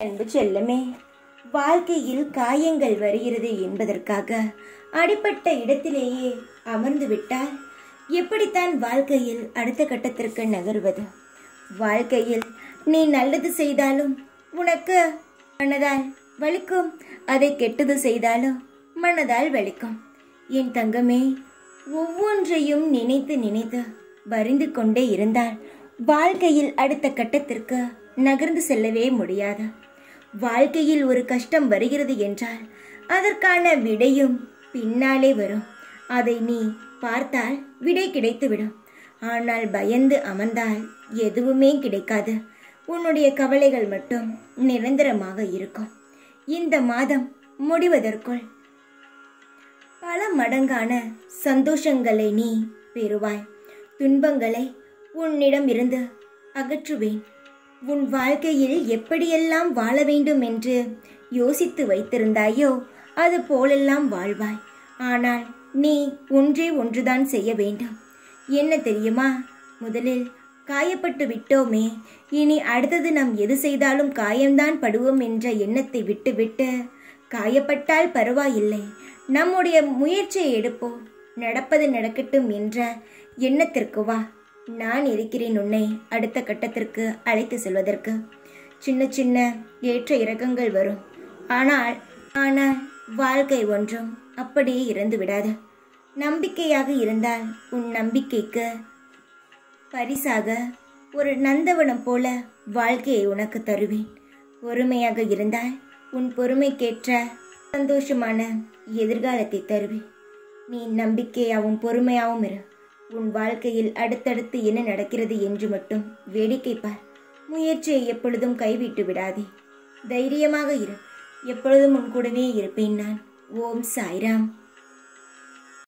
அன்பு செல்லமே வாழ்க்கையில் காயங்கள் வருகிறது என்பதற்காக அடிப்பட்ட இடத்திலேயே அமர்ந்து விட்டால் எப்படித்தான் வாழ்க்கையில் அடுத்த கட்டத்திற்கு நகர்வது? வாழ்க்கையில் நீ நல்லது செய்தாலும் உனக்கு மனதால் வலிக்கும் அதை கெட்டது செய்தாலும் மனதால் வலிக்கும். என் தங்கமே ஒவ்வொன்றையும் நினைத்து நினைத்து வரிந்து கொண்டே இருந்தால் வாழ்க்கையில் அடுத்த கட்டத்திற்கு நகர்ந்து செல்லவே முடியாது. வாழ்க்கையில் ஒரு கஷ்டம் வருகிறது என்றால் அதற்கான விடையும் பின்னாலே வரும். அதை நீ பார்த்தால் விடை கிடைத்துவிடும். ஆனால் பயந்து அமர்ந்தால் எதுவுமே கிடைக்காது. உன்னுடைய கவலைகள் மட்டும் நிரந்தரமாக இருக்கும். இந்த மாதம் முடிவதற்குள் பல மடங்கான சந்தோஷங்களை நீ பெறுவாய். துன்பங்களை உன்னிடம் இருந்து அகற்றுவேன். உன் வாழ்க்கையில் எப்படியெல்லாம் வாழ வேண்டும் என்று யோசித்து வைத்திருந்தாயோ அது போலெல்லாம் வாழ்வாய். ஆனால் நீ ஒன்றே ஒன்றுதான் செய்ய வேண்டும். என்ன தெரியுமா? முதலில் காயப்பட்டு விட்டோமே. இனி அடுத்தது நாம் எது செய்தாலும் காயம்தான் படுவோம் என்ற எண்ணத்தை விட்டுவிட்டு காயப்பட்டால் பரவாயில்லை. நம்முடைய முயற்சியை எடுப்போம். நடப்பது நடக்கட்டும் என்ற எண்ணத்திற்கு வா. நான் இருக்கிறேன் உன்னை அடுத்த கட்டத்திற்கு அழைத்து செல்வதற்கு. சின்ன சின்ன ஏற்ற இறக்கங்கள் வரும். ஆனால் ஆனால் வாழ்க்கை ஒன்றும் அப்படியே இறந்து விடாது. நம்பிக்கையாக இருந்தால் உன் நம்பிக்கைக்கு பரிசாக ஒரு நந்தவனம் போல வாழ்க்கையை உனக்கு தருவேன். பொறுமையாக இருந்தால் உன் பொறுமைக்கேற்ற சந்தோஷமான எதிர்காலத்தை தருவேன். நீ நம்பிக்கையாகவும் பொறுமையாகவும் இரு. உன் வாழ்க்கையில் அடுத்தடுத்து என்ன நடக்கிறது என்று மட்டும் வேடிக்கை பார். முயற்சியை எப்பொழுதும் கைவிட்டு விடாதே. தைரியமாக இரு. எப்பொழுதும் உன் கூடவே இருப்பேன் நான். ஓம் சாய்ராம்.